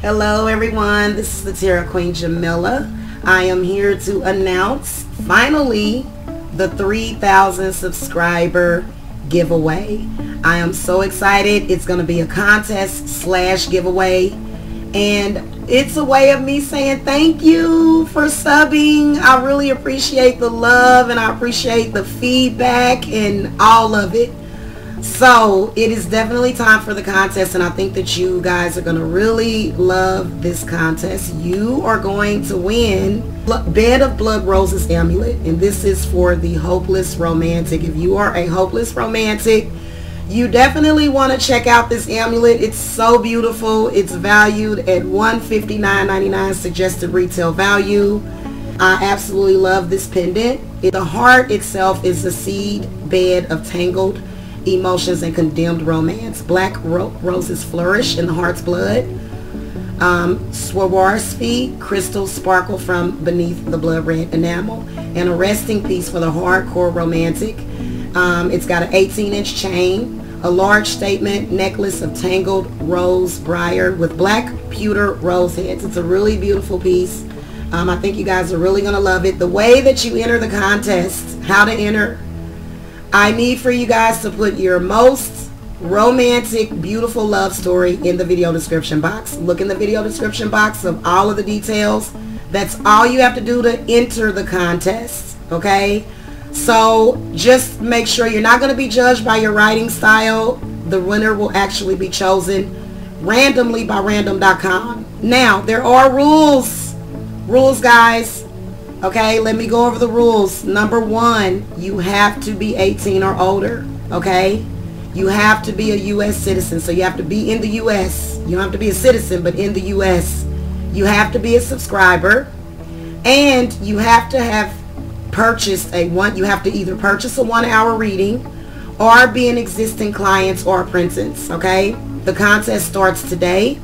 Hello everyone, this is the Tarot Queen Jamila. I am here to announce finally the 3,000 subscriber giveaway. I am so excited. It's going to be a contest slash giveaway and it's a way of me saying thank you for subbing. I really appreciate the love and I appreciate the feedback and all of it. So it is definitely time for the contest and I think that you guys are going to really love this contest. You are going to win Bed of Blood Roses Amulet and this is for the Hopeless Romantic. If you are a hopeless romantic, you definitely want to check out this amulet. It's so beautiful. It's valued at $159.99 suggested retail value. I absolutely love this pendant. The heart itself is a seed bed of tangled emotions and condemned romance. Black ro roses flourish in the heart's blood. Um, Swarovski crystals sparkle from beneath the blood red enamel. And a resting piece for the hardcore romantic. Um, it's got an 18 inch chain, a large statement necklace of tangled rose briar with black pewter rose heads. It's a really beautiful piece. Um, I think you guys are really going to love it. The way that you enter the contest, how to enter, I need for you guys to put your most romantic, beautiful love story in the video description box. Look in the video description box of all of the details. That's all you have to do to enter the contest, okay? So just make sure you're not going to be judged by your writing style. The winner will actually be chosen randomly by random.com. Now, there are rules. Rules, guys. Okay, let me go over the rules. Number one, you have to be 18 or older. Okay, you have to be a U.S. citizen. So you have to be in the U.S. You don't have to be a citizen, but in the U.S. You have to be a subscriber. And you have to have purchased a one, you have to either purchase a one hour reading or be an existing client or apprentice. Okay, the contest starts today.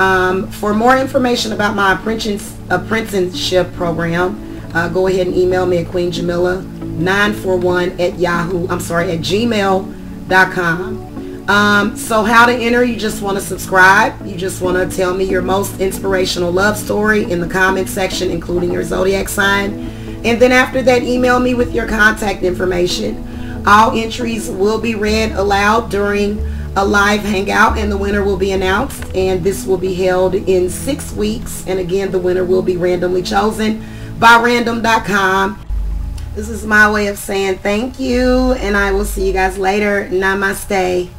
Um, for more information about my apprentice, apprenticeship program, uh, go ahead and email me at queenjamila941 at yahoo, I'm sorry, at gmail.com. Um, so how to enter, you just want to subscribe. You just want to tell me your most inspirational love story in the comment section, including your zodiac sign. And then after that, email me with your contact information. All entries will be read aloud during a live hangout and the winner will be announced and this will be held in six weeks and again the winner will be randomly chosen by random.com this is my way of saying thank you and I will see you guys later. Namaste